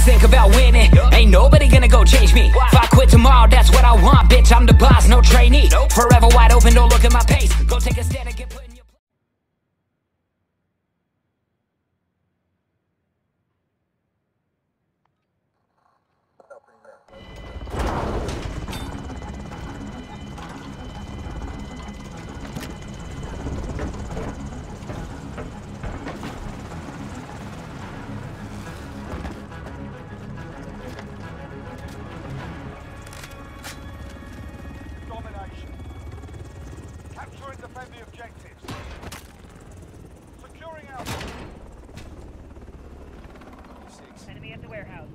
always think about winning. Ain't nobody gonna go change me. If I quit tomorrow, that's what I want, bitch. I'm the boss, no trainee. Forever wide open, don't look at my pace. Go take a stand and get put warehouse.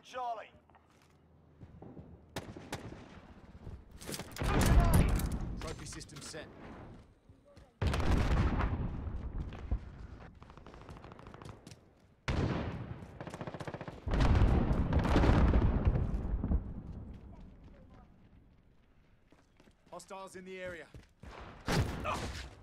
Taking Charlie. Trophy system set. Hostiles in the area. Enemy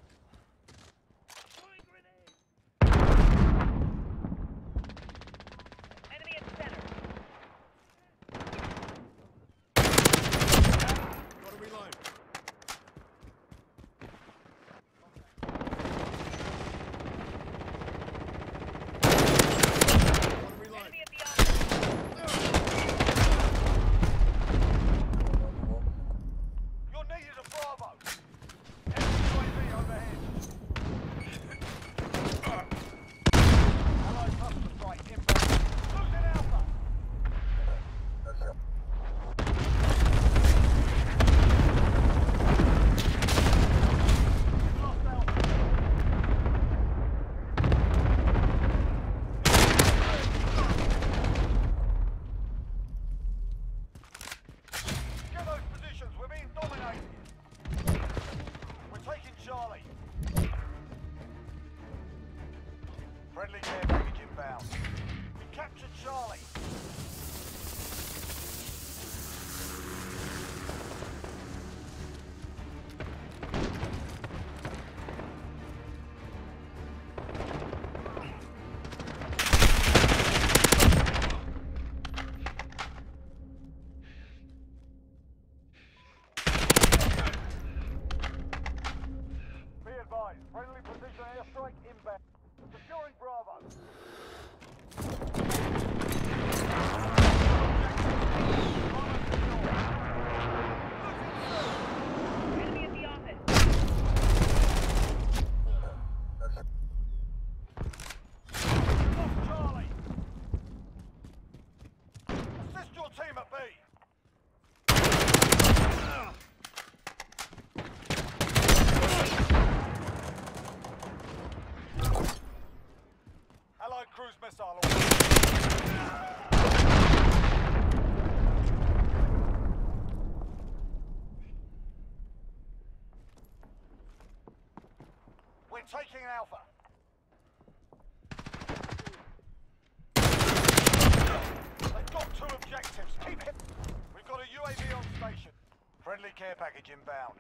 taking an Alpha. They've got two objectives. Keep hit. We've got a UAV on station. Friendly care package inbound.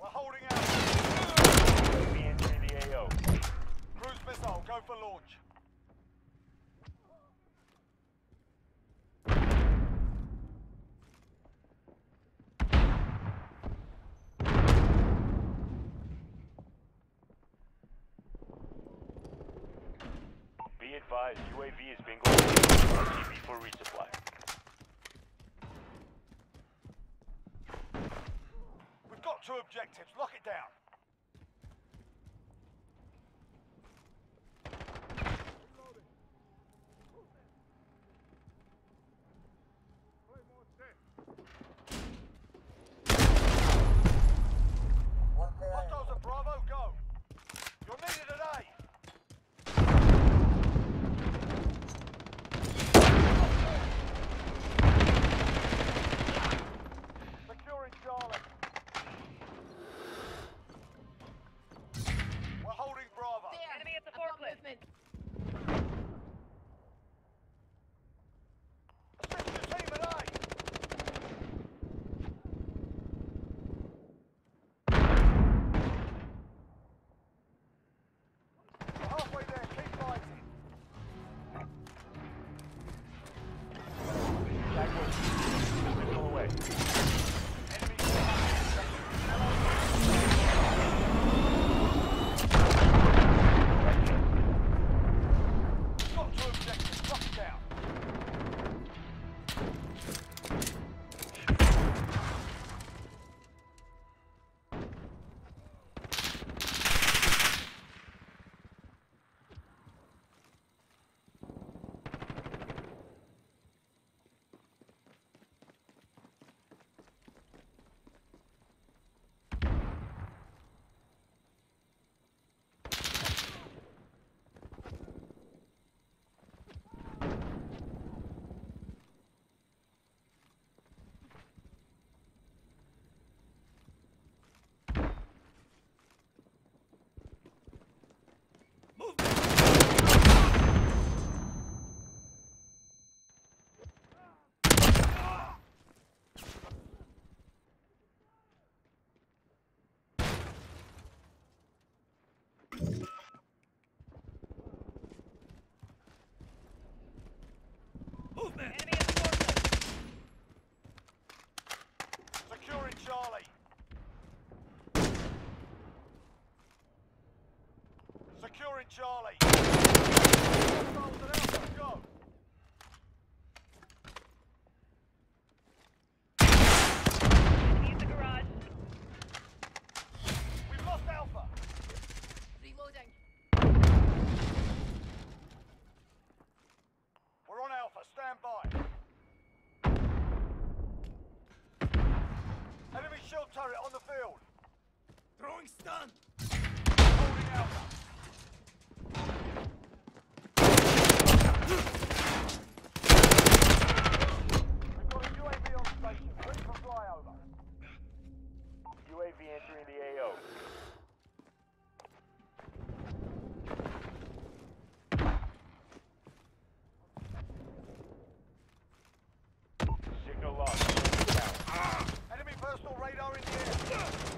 We're holding out. We entering the AO. Cruise missile, go for launch. Advised, UAV is being for resupply. We've got two objectives. Lock it down. movement! Enemy at the Securing Charlie. Securing Charlie. Controls at Alpha, go! turret on the field. Throwing stun. Holding out. radar in the.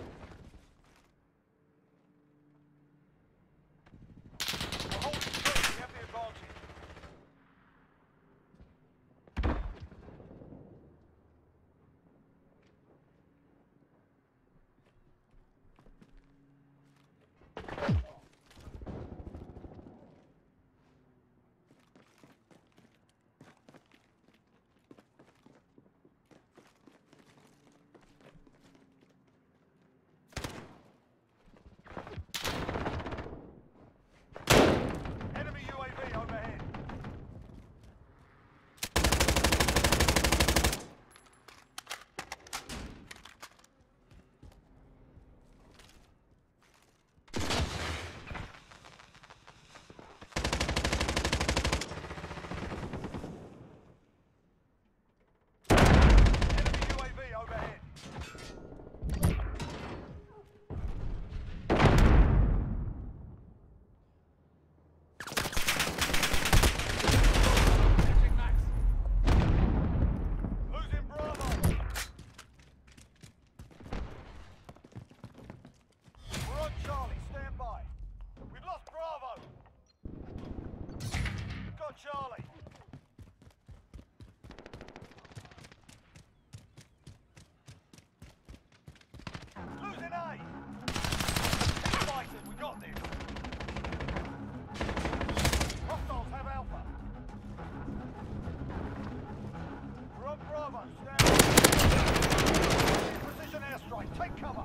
Take cover!